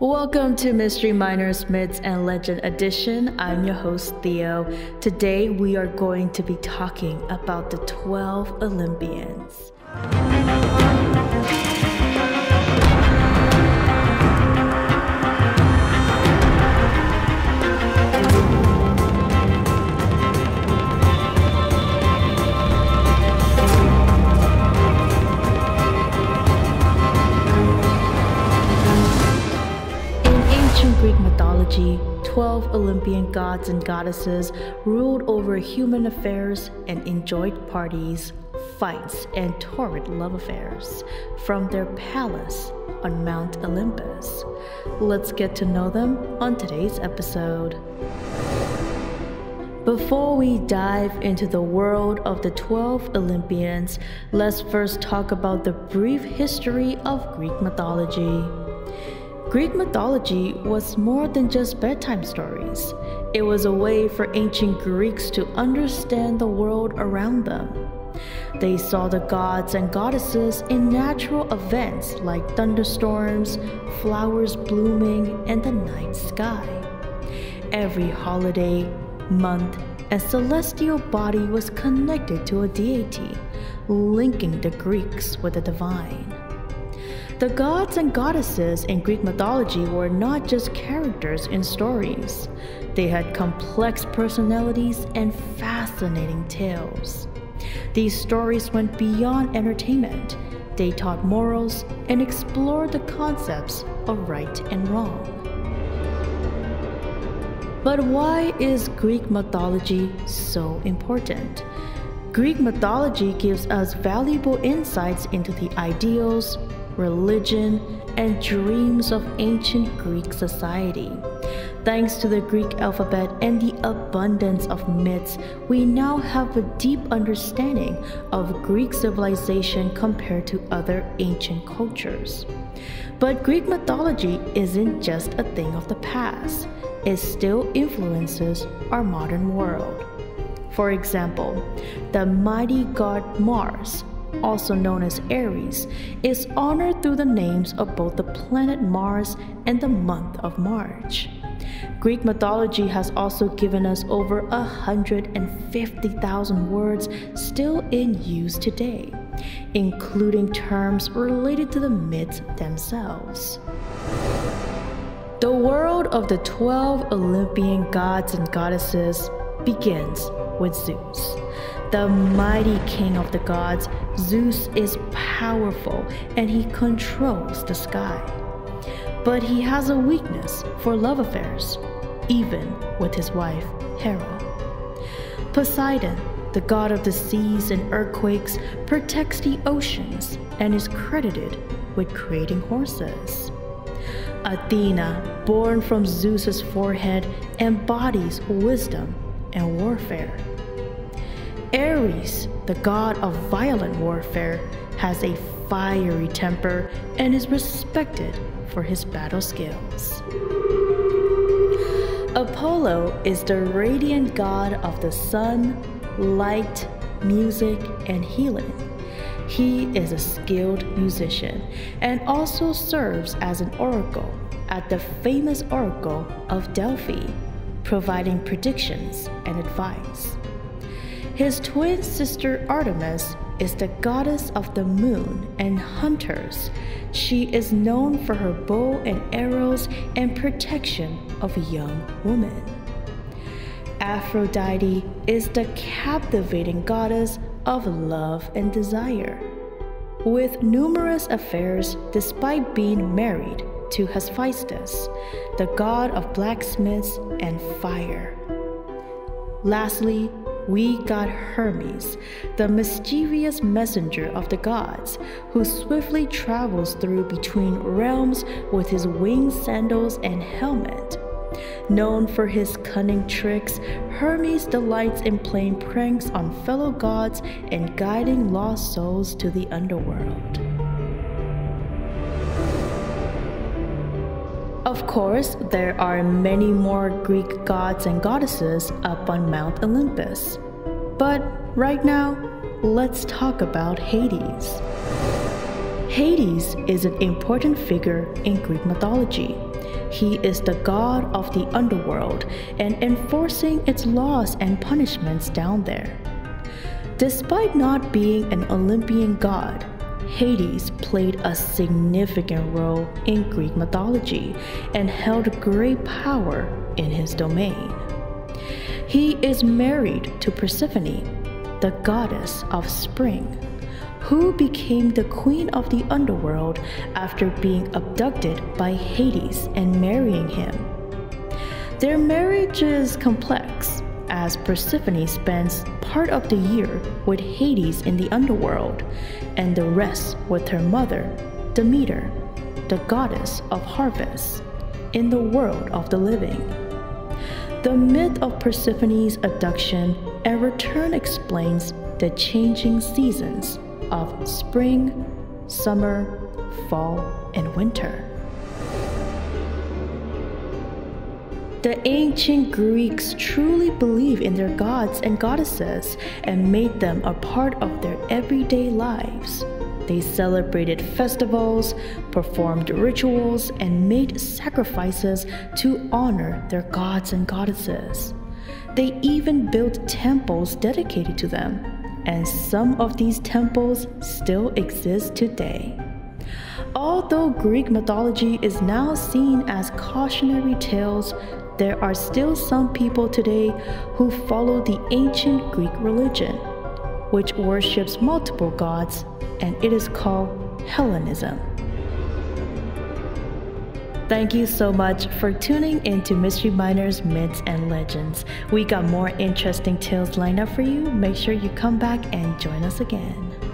Welcome to Mystery Miners, Myths, and Legend Edition. I'm your host, Theo. Today we are going to be talking about the 12 Olympians. Mythology, 12 Olympian gods and goddesses ruled over human affairs and enjoyed parties, fights, and torrid love affairs from their palace on Mount Olympus. Let's get to know them on today's episode. Before we dive into the world of the 12 Olympians, let's first talk about the brief history of Greek mythology. Greek mythology was more than just bedtime stories. It was a way for ancient Greeks to understand the world around them. They saw the gods and goddesses in natural events like thunderstorms, flowers blooming, and the night sky. Every holiday, month, and celestial body was connected to a deity, linking the Greeks with the divine. The gods and goddesses in Greek mythology were not just characters in stories, they had complex personalities and fascinating tales. These stories went beyond entertainment, they taught morals and explored the concepts of right and wrong. But why is Greek mythology so important? Greek mythology gives us valuable insights into the ideals, religion, and dreams of ancient Greek society. Thanks to the Greek alphabet and the abundance of myths, we now have a deep understanding of Greek civilization compared to other ancient cultures. But Greek mythology isn't just a thing of the past, it still influences our modern world. For example, the mighty god Mars also known as Ares, is honored through the names of both the planet Mars and the month of March. Greek mythology has also given us over 150,000 words still in use today, including terms related to the myths themselves. The world of the 12 Olympian gods and goddesses begins with Zeus. The mighty king of the gods, Zeus is powerful and he controls the sky. But he has a weakness for love affairs, even with his wife, Hera. Poseidon, the god of the seas and earthquakes, protects the oceans and is credited with creating horses. Athena, born from Zeus's forehead, embodies wisdom and warfare. Ares, the god of violent warfare, has a fiery temper and is respected for his battle skills. Apollo is the radiant god of the sun, light, music, and healing. He is a skilled musician and also serves as an oracle at the famous Oracle of Delphi, providing predictions and advice. His twin sister Artemis is the goddess of the moon and hunters. She is known for her bow and arrows and protection of young women. Aphrodite is the captivating goddess of love and desire. With numerous affairs despite being married to Hephaestus, the god of blacksmiths and fire. Lastly, we got Hermes, the mischievous messenger of the gods, who swiftly travels through between realms with his winged sandals and helmet. Known for his cunning tricks, Hermes delights in playing pranks on fellow gods and guiding lost souls to the underworld. Of course, there are many more Greek gods and goddesses up on Mount Olympus. But right now, let's talk about Hades. Hades is an important figure in Greek mythology. He is the god of the underworld and enforcing its laws and punishments down there. Despite not being an Olympian god, Hades played a significant role in Greek mythology and held great power in his domain. He is married to Persephone, the goddess of spring, who became the queen of the underworld after being abducted by Hades and marrying him. Their marriage is complex, as Persephone spends part of the year with Hades in the underworld and the rest with her mother, Demeter, the goddess of harvest, in the world of the living. The myth of Persephone's abduction and return explains the changing seasons of spring, summer, fall, and winter. The ancient Greeks truly believed in their gods and goddesses and made them a part of their everyday lives. They celebrated festivals, performed rituals, and made sacrifices to honor their gods and goddesses. They even built temples dedicated to them, and some of these temples still exist today. Although Greek mythology is now seen as cautionary tales, there are still some people today who follow the ancient Greek religion, which worships multiple gods and it is called Hellenism. Thank you so much for tuning into Mystery Miners, Myths, and Legends. We got more interesting tales lined up for you. Make sure you come back and join us again.